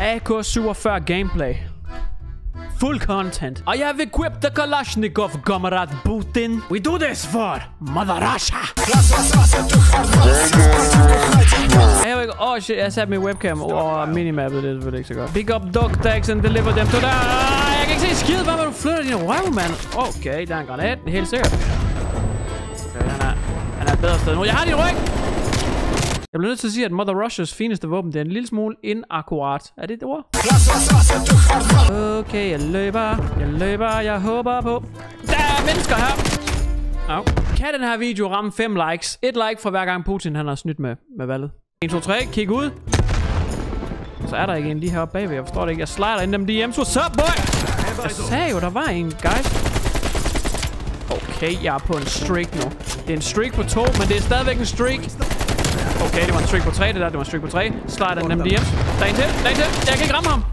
AK-47 gameplay. Full content. I have equipped the Kalashnikov, Comrade Putin. We do this for Mother Russia. Jeg ikke... Oh shit, jeg satte min webcam over minimappet. Det er selvfølgelig ikke så godt. Pick up dog tags and deliver them to the... Ah, Jeg kan ikke se skid. Var du flytter din røv, mand? Okay, der er en granat. Helt sikkert. Okay, han er, han er et bedre sted nu. Jeg har din ryg! Jeg bliver nødt til at sige, at Mother Russias fineste våben, det er en lille smule inakkurat. Er det et ord? Okay, jeg løber. Jeg løber. Jeg håber på. Der er mennesker her. Au. Kan den her video ramme 5 likes? Et like for hver gang Putin han har snydt med, med valget. 1, 2, 3. Kig ud. Så er der ikke en lige heroppe bagved. Jeg forstår det ikke. Jeg slider ind dem DM's. What's up, boy? Jeg sagde jo, der var en, guys. Okay, jeg er på en streak nu. Det er en streak på to, men det er stadigvæk en streak. Okay, det var en streak på 3, det der. Det var en streak på 3. Slider den dem DM's. Der er en til. Der er en til. Jeg kan ikke ramme ham.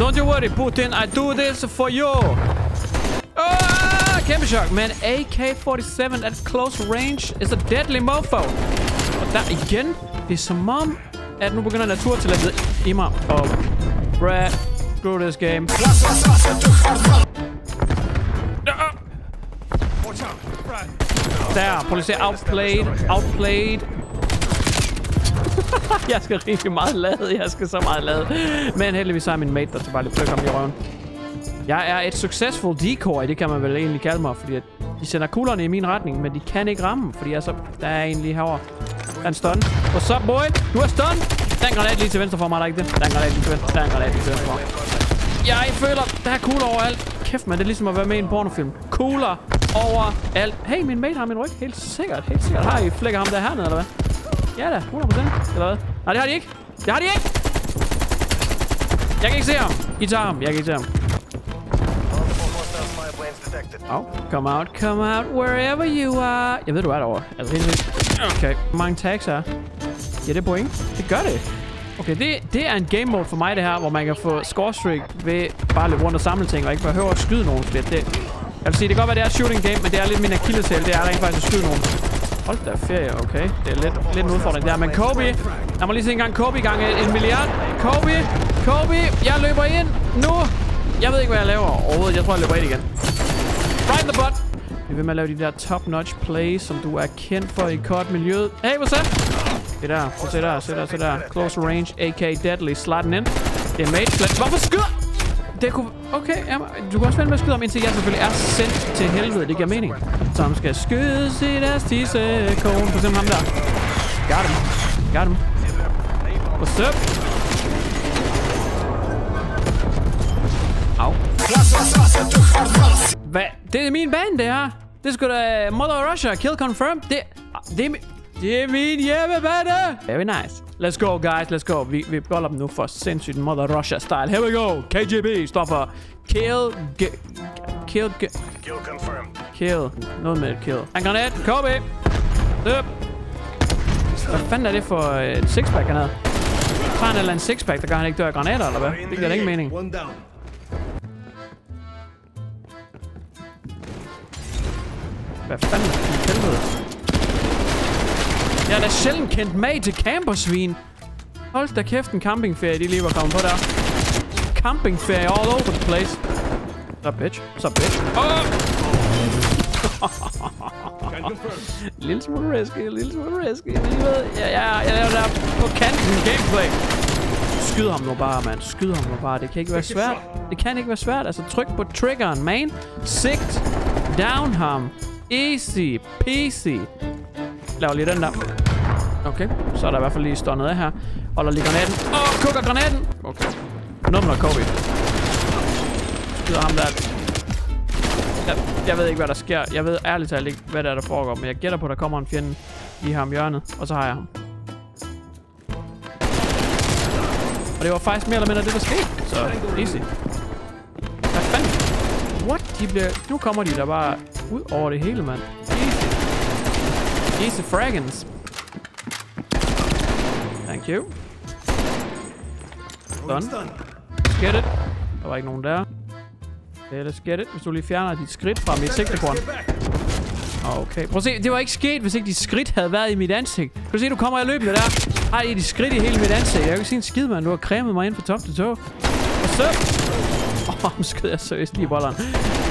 Don't you worry, Putin. I do this for you. Oh, kæmpe chok. Men AK-47 at close range is a deadly mofo. Og der igen. Det er som om, at nu begynder naturtalentet i mig. Og Brad, screw this game. Der, prøv lige at se. Outplayed. Outplayed. jeg skal rigtig meget lade. Jeg skal så meget lade. Men heldigvis har min mate, der tager bare lidt pløk om i røven. Jeg er et successful decoy, det kan man vel egentlig kalde mig, fordi at de sender kuglerne i min retning, men de kan ikke ramme, fordi jeg så, der er en lige herovre. Der er en stun. What's up, boy? Du er stun! Der er en granat lige til venstre for mig, der er ikke det? Der er en granat lige til venstre. Der er en granat lige til venstre for mig. Jeg føler, der er kugler overalt. Kæft, man, det er ligesom at være med i en pornofilm. Kugler over alt. Hey, min mate har min ryg. Helt sikkert, helt sikkert. Har I flækker ham der hernede, eller hvad? Ja da, 100%. Eller hvad? Nej, det har de ikke. Det har de ikke! Jeg kan ikke se ham. I tager ham. Jeg kan ikke se ham. Oh, come out, come out, wherever you are. Jeg ved, du er derovre. Altså, helt vildt. Okay, hvor mange tags er? Ja, det er point. Det gør det. Okay, det, det er en game mode for mig, det her, hvor man kan få score streak ved bare at løbe rundt og samle ting, og ikke behøver at skyde nogen fedt. Det, jeg vil sige, det kan godt være, det er shooting game, men det er lidt min akilleshæl. Det er rent faktisk at skyde nogen. Hold da ferie, okay. Det er lidt, lidt en udfordring der. Men Kobe, lad mig lige se en gang Kobe gange en milliard. Kobe, Kobe, jeg løber ind nu. Jeg ved ikke, hvad jeg laver overhovedet. Jeg tror, jeg løber ind igen. Right in the butt. Vi er ved med at lave de der top-notch plays, som du er kendt for i kort miljøet. Hey, hvad så? Det der. Prøv at se der, se der, se der. Close range, AK deadly. Slide den ind. Det er mage. Hvorfor skyder? Det kunne... Okay, ja, du kan også vælge med at skyde om, indtil jeg selvfølgelig er sendt til helvede. Det giver mening. Som skal skydes i deres tissekone. For eksempel ham der. Got him. Got him. What's up? Au. Hvad? Det er min bane, det her. Det er sgu da Mother Russia. Kill confirmed. Det, ah, det, er, det er min hjemmebane. Very nice. Let's go, guys. Let's go. Vi, vi boller dem nu for sindssygt Mother Russia style. Here we go. KGB står for kill... Kill... Kill confirmed. kill. Noget med kill. En granat. Kobe. Støp. Hvad fanden er det for et sixpack, han havde? Tager han eller en sixpack, der gør han ikke dør af granater, eller hvad? Det giver da ingen mening. Hvad fanden helvede? Jeg er da sjældent kendt mag til campersvin. Hold da kæft en campingferie, de lige var kommet på der. Campingferie all over the place. Så bitch. Så bitch. Oh! Lille smule risky, lille smule risky. Men I ved, jeg, jeg, jeg laver der på kanten gameplay. Skyd ham nu bare, mand. Skyd ham nu bare. Det kan ikke være svært. Det kan ikke være svært. Altså, tryk på triggeren, man. Sigt. Down ham. Easy peasy. Laver lige den der. Okay, så er der i hvert fald lige stået af her. Holder lige granaten. Åh, oh, kukker granaten. Okay. Nummer Kobe. Skyder ham der. Jeg, jeg ved ikke, hvad der sker. Jeg ved ærligt talt ikke, hvad der er, der foregår. Men jeg gætter på, at der kommer en fjende lige her om hjørnet. Og så har jeg ham. Og det var faktisk mere eller mindre det, der skete. Så easy. Hvad fanden? What? De bliver... Nu kommer de der bare ud over det hele, mand. Easy. Fraggins. Thank you. Done. Let's get it. Der var ikke nogen der. Okay, let's get it. Hvis du lige fjerner dit skridt fra mit sigtekorn. Okay, prøv at se. Det var ikke sket, hvis ikke de skridt havde været i mit ansigt. Kan du se, du kommer i løbende der. Ej, de skridt i hele mit ansigt. Jeg kan ikke se en skid, mand. Du har cremet mig ind fra top til tå. Og så... Åh, oh, skød jeg seriøst lige i bolleren.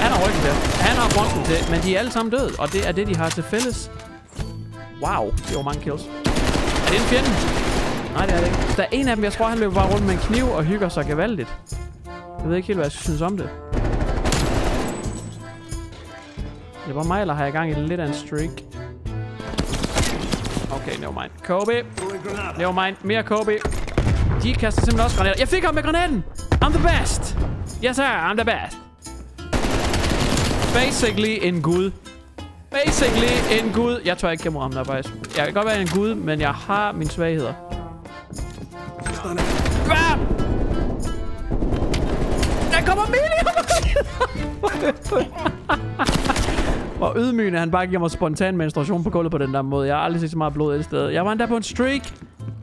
Han har ryggen til. Han har fronten til. Men de er alle sammen døde. Og det er det, de har til fælles. Wow, det var mange kills. Er det en fjende? Nej, det er det ikke. Der er en af dem, jeg tror, han løber bare rundt med en kniv og hygger sig gevaldigt. Jeg ved ikke helt, hvad jeg synes om det. Det var mig, eller har jeg gang i lidt af en streak? Okay, never mind. Kobe. Never mind. Mere Kobe. De kaster simpelthen også granater. Jeg fik ham med granaten! I'm the best! Yes, sir. I'm the best. Basically en gud. Basically en gud. Jeg tror ikke jeg må ramme dig, faktisk. Jeg kan godt være en gud, men jeg har mine svagheder. Bam! Der kommer Mili! Hvor ydmygende han bare giver mig spontan menstruation på gulvet på den der måde. Jeg har aldrig set så meget blod et sted. Jeg var endda på en streak.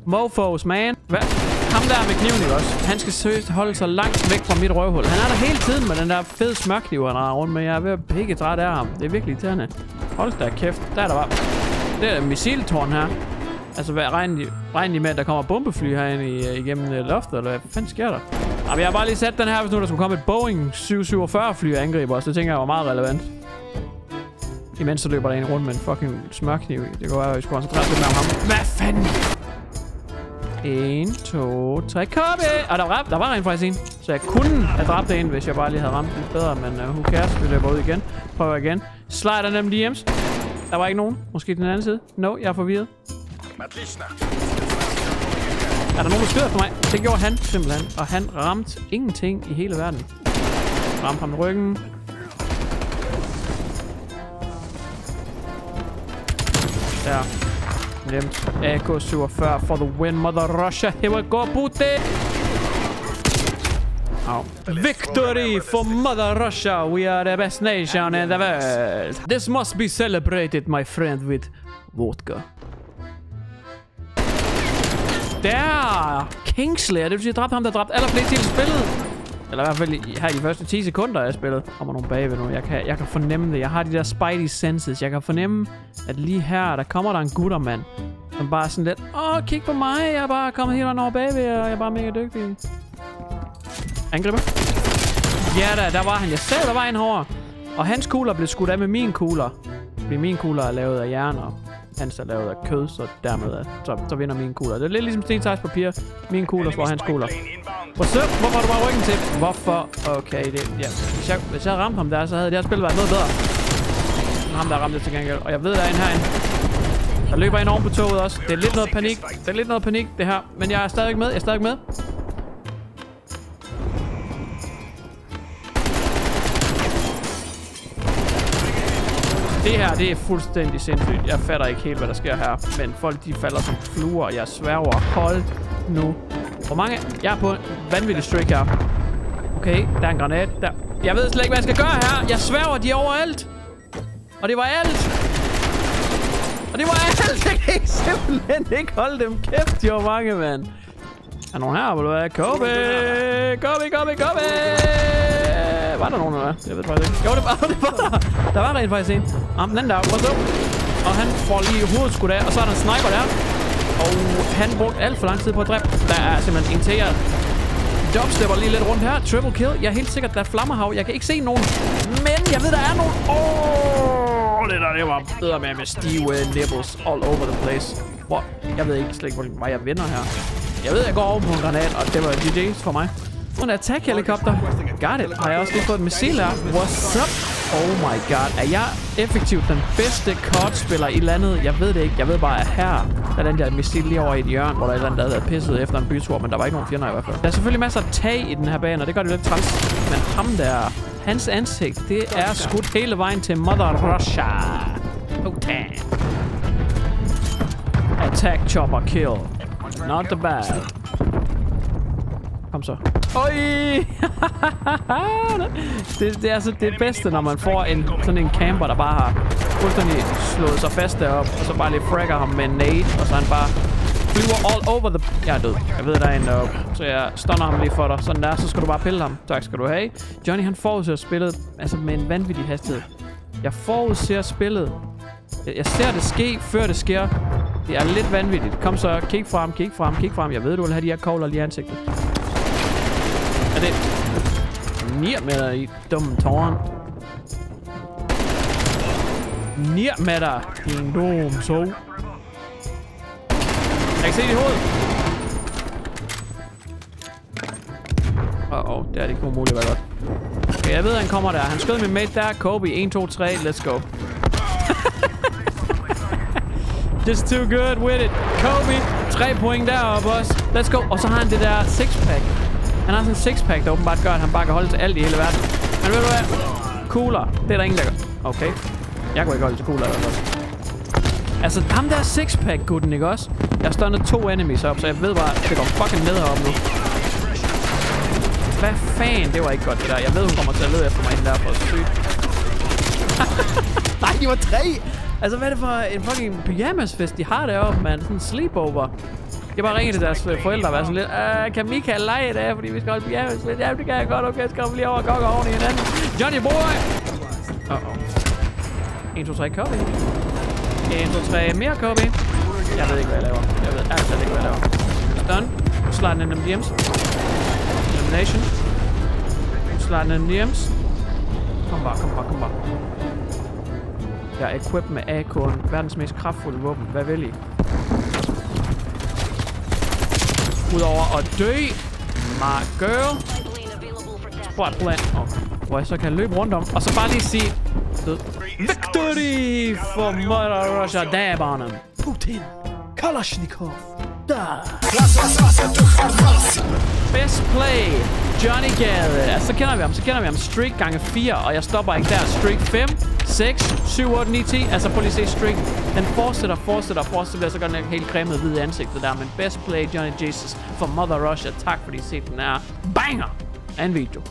Mofos, man. Hvad? Ham der med kniven, ikke også? Han skal seriøst holde sig langt væk fra mit røvhul. Han er der hele tiden med den der fede smørkniv, han har rundt med. Jeg er ved at pikke træt af ham. Det er virkelig irriterende. Hold da kæft. Der er der bare... Det er missiltårn her. Altså, hvad regner de, regner de med, at der kommer bombefly herinde i, øh, igennem øh, loftet, eller hvad fanden sker der? Jamen, jeg har bare lige sat den her, hvis nu der skulle komme et Boeing 747 fly og angribe os. Det tænker jeg var meget relevant. Imens så løber der en rundt med en fucking smørkniv i. Det går være, at vi skulle koncentrere lidt mere om ham. Hvad fanden? 1, 2, 3, Kobe! Og der var, der var rent faktisk en. Så jeg kunne have dræbt en, hvis jeg bare lige havde ramt den bedre. Men uh, who cares? Vi løber ud igen. Prøver igen. Slider dem DM's. Der var ikke nogen. Måske den anden side. No, jeg er forvirret. Er der nogen, der skyder på mig? Det gjorde han simpelthen. Og han ramte ingenting i hele verden. Ramte ham i ryggen. Der. Nemt. AK-47 for the win, mother Russia. Here we go, Putin! Oh. Victory for Mother Russia! We are the best nation in the world! This must be celebrated, my friend, with vodka. Der! Kingsley, er det vil sige, dræbte ham, der dræbte allerflest i spillet. Eller i hvert fald her i de første 10 sekunder af spillet. Kommer nogle bagved nu. Jeg kan, jeg kan fornemme det. Jeg har de der spidey senses. Jeg kan fornemme, at lige her, der kommer der en guttermand. Som bare sådan lidt, åh, kig på mig. Jeg er bare kommet helt over bagved, og jeg er bare mega dygtig. Angriber. Ja da, der var han. Jeg sagde, der var en hård. Og hans kugler blev skudt af med min kugler. Fordi min kugler er lavet af jern, og hans er lavet af kød, så dermed er, så, så vinder min kugler. Det er lidt ligesom sten, papir. Min kugler slår hans kugler. Hvorfor. Hvorfor har du bare ryggen til? Hvorfor? Okay, det, ja. Hvis jeg, hvis jeg ramte ham der, så havde det her spil været noget bedre. Men ham der ramte det til gengæld. Og jeg ved, der er en herinde. Der løber en oven på toget også. Det er lidt noget panik. Det er lidt noget panik, det her. Men jeg er stadig med. Jeg er stadig med. Det her, det er fuldstændig sindssygt. Jeg fatter ikke helt, hvad der sker her. Men folk, de falder som fluer. Jeg sværger. Hold nu. Hvor mange? Jeg er på en vanvittig streak her. Okay, der er en granat. Der. Jeg ved slet ikke, hvad jeg skal gøre her. Jeg sværger, de er overalt. Og det var alt. Og det var alt. Jeg kan ikke simpelthen ikke holde dem kæft. De var mange, mand. Er der nogen her, du være? Kobe! Kobe, Kobe, Kobe! Var der nogen, eller hvad? Jeg ved faktisk ikke. Jo, det var, det var der. Der var rent faktisk en. Am, den der. What's up? Og han får lige hovedet skudt af, og så er der en sniper der. Og han brugte alt for lang tid på at dræbe. Der er simpelthen en til jer. Dubstepper lige lidt rundt her. Triple kill. Jeg er helt sikker, der er flammerhav. Jeg kan ikke se nogen. Men jeg ved, der er nogen. Åh, oh, det der, det var bedre med med stive nipples all over the place. Hvor, jeg ved ikke slet ikke, hvor jeg vinder her. Jeg ved, jeg går over på en granat, og det var GG's for mig. En attack helikopter. Got it. Har jeg også lige fået et missil her. What's up? Oh my god. Er jeg effektivt den bedste kortspiller i landet? Jeg ved det ikke. Jeg ved bare, at her der landede jeg et missil lige over i et hjørne, hvor der er et eller andet, der havde pisset efter en bytur, men der var ikke nogen fjender i hvert fald. Der er selvfølgelig masser af tag i den her bane, og det gør det lidt træls. Men ham der, hans ansigt, det er skudt hele vejen til Mother Russia. Okay. Attack chopper kill. Not the bad. Kom så. Oj! det, det er altså det bedste, når man får en sådan en camper, der bare har fuldstændig slået sig fast deroppe, og så bare lige fragger ham med en nade, og så han bare flyver all over the... Jeg er død. Jeg ved, der er en deroppe, så jeg stunner ham lige for dig. Sådan der, så skal du bare pille ham. Tak skal du have. Johnny, han forudser spillet altså med en vanvittig hastighed. Jeg forudser spillet Jeg, jeg ser det ske, før det sker. Det er lidt vanvittigt. Kom så, kig frem, kig frem, kig frem. Jeg ved, du vil have de her kogler lige i ansigtet. Er det... Nier med dig, i dumme tårn. 9 meter, din dum så. Jeg kan se dit hoved. Åh, oh, det er det ikke umuligt at være godt. Okay, jeg ved, han kommer der. Han skød min mate der. Kobe, 1, 2, 3. Let's go. Just too good with it. Kobe, tre point deroppe også. Let's go. Og så har han det der sixpack. Han har sådan en sixpack, der åbenbart gør, at han bare kan holde til alt i hele verden. Men ved du hvad? Cooler. Det er der ingen, der gør. Okay. Jeg kunne ikke holde til cooler i. Altså, ham der sixpack-gutten, ikke også? Jeg har stunnet to enemies op, så jeg ved bare, at det går fucking ned heroppe nu. Hvad fanden? Det var ikke godt, det der. Jeg ved, hun kommer til at lede efter mig, hende der for sygt. Nej, de var tre! Altså, hvad er det for en fucking pyjamasfest, de har deroppe, mand? Sådan en sleepover. Jeg bare ringe til deres øh, forældre og være sådan lidt, øh, kan Michael lege i dag, fordi vi skal holde pyjamasfest? Ja, det kan jeg godt. Okay, så kommer vi lige over og gokker oven i hinanden. Johnny boy! Uh-oh. 1, 2, 3, copy. 1, 2, 3, mere copy. Jeg ved ikke, hvad jeg laver. Jeg ved altså ikke, hvad jeg laver. Stun. Slide en MDM's. Elimination. Slide en MDM's. Kom bare, kom bare, kom bare. Jeg er equipped med AK'en. Verdens mest kraftfulde våben. Hvad vil I? Udover at dø. My girl. Spot plan. Oh, hvor jeg så kan løbe rundt om. Og så bare lige sige... Død. Victory for Mother Russia. Der on him. Putin. Kalashnikov. Der. Best play. Johnny Gade. Altså, så kender vi ham. Så kender vi ham. Streak gange 4. Og jeg stopper ikke der. Streak 5, 6, 7, 8, 9, 10. Altså, prøv lige at se streak. Den fortsætter, fortsætter, fortsætter. Så gør den helt cremet hvid i ansigtet der. Men best play, Johnny Jesus for Mother Russia. Tak fordi I set den her. banger af en video.